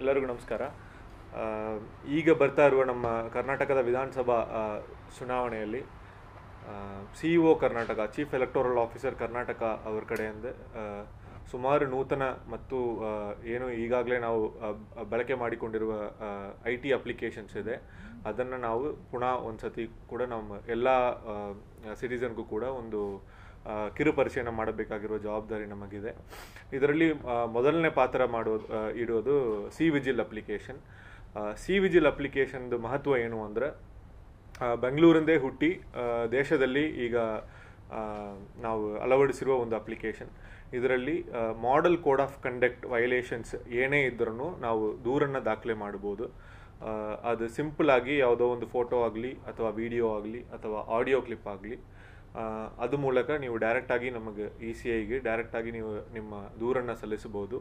ಎಲ್ಲರಿಗೂ ನಮಸ್ಕಾರ. ಈಗ ಬರ್ತಾ ಇರುವ ನಮ್ಮ ಕರ್ನಾಟಕದ ವಿಧಾನಸಭಾ ಚುನಾವಣೆಯಲ್ಲಿ C E O Karnataka chief electoral officer Karnataka ಅವರ ಕಡೆಯಿಂದ ಸುಮಾರು ನೂತನ ಮತ್ತು ಏನು ಈಗಾಗಲೇ ನಾವು ಬಳಕೆ ಮಾಡಿಕೊಂಡಿರುವ ಐ ಟಿ ಅಪ್ಲಿಕೇಶನ್ಸ್ ಇದೆ. ಅದನ್ನು ನಾವು ಪುನಃ ಒಂದು ಸತಿ ಕೂಡ ನಮ್ಮ ಎಲ್ಲ ಸಿಟಿಸನ್ಗೂ ಕೂಡ ಒಂದು ಆ, ಕಿರು ಪರಿಚಯನ ಮಾಡಬೇಕಾಗಿರುವ ಜವಾಬ್ದಾರಿ ನಮಗಿದೆ. ಇದರಲ್ಲಿ ಮೊದಲನೇ ಪಾತ್ರ ಮಾಡೋದು ಆ, ಇಡೋದು C vigil application. C vigil ಅಪ್ಲಿಕೇಶನ್ದು ಮಹತ್ವ ಏನು ಅಂದರೆ ಬೆಂಗಳೂರಿಂದೇ ಹುಟ್ಟಿ ದೇಶದಲ್ಲಿ ಈಗ ನಾವು ಅಳವಡಿಸಿರುವ ಒಂದು ಅಪ್ಲಿಕೇಶನ್. ಇದರಲ್ಲಿ model code of conduct violations ಏನೇ ಇದ್ರೂ ನಾವು ದೂರನ್ನು ದಾಖಲೆ ಮಾಡ್ಬೋದು. ಅದು ಸಿಂಪಲ್ ಆಗಿ ಯಾವುದೋ ಒಂದು ಫೋಟೋ ಆಗಲಿ ಅಥವಾ ವಿಡಿಯೋ ಆಗಲಿ ಅಥವಾ ಆಡಿಯೋ ಕ್ಲಿಪ್ ಆಗಲಿ. ಅದು ಮೂಲಕ ನೀವು ಡೈರೆಕ್ಟಾಗಿ ನಮಗೆ ಇ ಸಿ ಐಗೆ ಡೈರೆಕ್ಟಾಗಿ ನೀವು ನಿಮ್ಮ ದೂರನ್ನು ಸಲ್ಲಿಸಬಹುದು.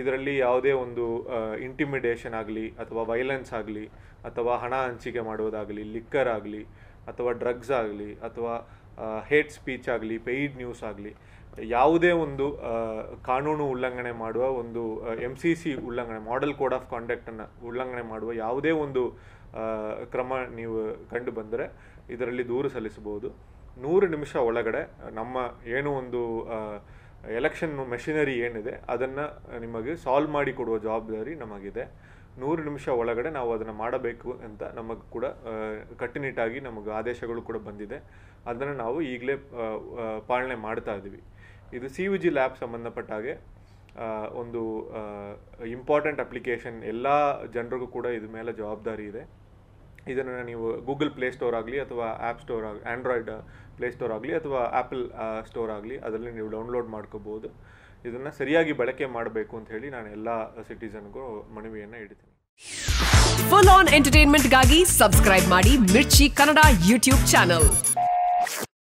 ಇದರಲ್ಲಿ ಯಾವುದೇ ಒಂದು ಇಂಟಿಮಿಡೇಷನ್ ಆಗಲಿ ಅಥವಾ ವೈಲೆನ್ಸ್ ಆಗಲಿ ಅಥವಾ ಹಣ ಹಂಚಿಕೆ ಮಾಡುವುದಾಗಲಿ ಲಿಕ್ಕರ್ ಆಗಲಿ ಅಥವಾ ಡ್ರಗ್ಸ್ ಆಗಲಿ ಅಥವಾ ಹೇಟ್ ಸ್ಪೀಚ್ ಆಗಲಿ ಪೇಯ್ಡ್ ನ್ಯೂಸ್ ಆಗಲಿ, ಯಾವುದೇ ಒಂದು ಕಾನೂನು ಉಲ್ಲಂಘನೆ ಮಾಡುವ ಒಂದು ಎಂ ಸಿ ಸಿ ಉಲ್ಲಂಘನೆ ಮಾಡೆಲ್ ಕೋಡ್ ಆಫ್ ಕಾಂಡಕ್ಟನ್ನು ಉಲ್ಲಂಘನೆ ಮಾಡುವ ಯಾವುದೇ ಒಂದು ಕ್ರಮ ನೀವು ಕಂಡು ಬಂದರೆ ಇದರಲ್ಲಿ ದೂರು ಸಲ್ಲಿಸಬಹುದು. ನೂರು ನಿಮಿಷ ಒಳಗಡೆ ನಮ್ಮ ಏನು ಒಂದು ಎಲೆಕ್ಷನ್ ಮೆಷಿನರಿ ಏನಿದೆ, ಅದನ್ನು ನಿಮಗೆ ಸಾಲ್ವ್ ಮಾಡಿ ಕೊಡುವ ಜವಾಬ್ದಾರಿ ನಮಗಿದೆ. ನೂರು ನಿಮಿಷ ಒಳಗಡೆ ನಾವು ಅದನ್ನು ಮಾಡಬೇಕು ಅಂತ ನಮಗೆ ಕೂಡ ಕಟ್ಟುನಿಟ್ಟಾಗಿ ನಮಗೆ ಆದೇಶಗಳು ಕೂಡ ಬಂದಿದೆ. ಅದನ್ನು ನಾವು ಈಗಲೇ ಪಾಲನೆ ಮಾಡ್ತಾ ಇದ್ದೀವಿ ಇದು ಸಿ ವಿ ಜಿ ಲ್ಯಾಬ್ ಸಂಬಂಧಪಟ್ಟ ಹಾಗೆ ಒಂದು ಇಂಪಾರ್ಟೆಂಟ್ ಅಪ್ಲಿಕೇಶನ್ ಎಲ್ಲ ಜನರಿಗೂ ಕೂಡ ಇದ್ರ ಮೇಲೆ ಜವಾಬ್ದಾರಿ ಇದೆ. ಇದನ್ನು ನೀವು ಗೂಗಲ್ ಪ್ಲೇ ಸ್ಟೋರ್ ಆಗಲಿ ಅಥವಾ ಆ್ಯಪ್ ಸ್ಟೋರ್ ಆಗಲಿ ಆ್ಯಂಡ್ರಾಯ್ಡ್ ಪ್ಲೇ ಸ್ಟೋರ್ ಆಗಲಿ ಅಥವಾ ಆ್ಯಪಲ್ ಸ್ಟೋರ್ ಆಗಲಿ ಅದರಲ್ಲಿ ನೀವು ಡೌನ್ಲೋಡ್ ಮಾಡ್ಕೋಬೋದು. ಇದನ್ನು ಸರಿಯಾಗಿ ಬಳಕೆ ಮಾಡಬೇಕು ಅಂತ ಹೇಳಿ ನಾನು ಎಲ್ಲ ಸಿಟಿಸನ್ಗೂ ಮನವಿಯನ್ನು ಇಡ್ತೀನಿ. ಫುಲ್ ಆನ್ ಎಂಟರ್ಟೈನ್ಮೆಂಟ್ಗಾಗಿ ಸಬ್ಸ್ಕ್ರೈಬ್ ಮಾಡಿ ಮಿರ್ಚಿ ಕನ್ನಡ ಯೂಟ್ಯೂಬ್ ಚಾನಲ್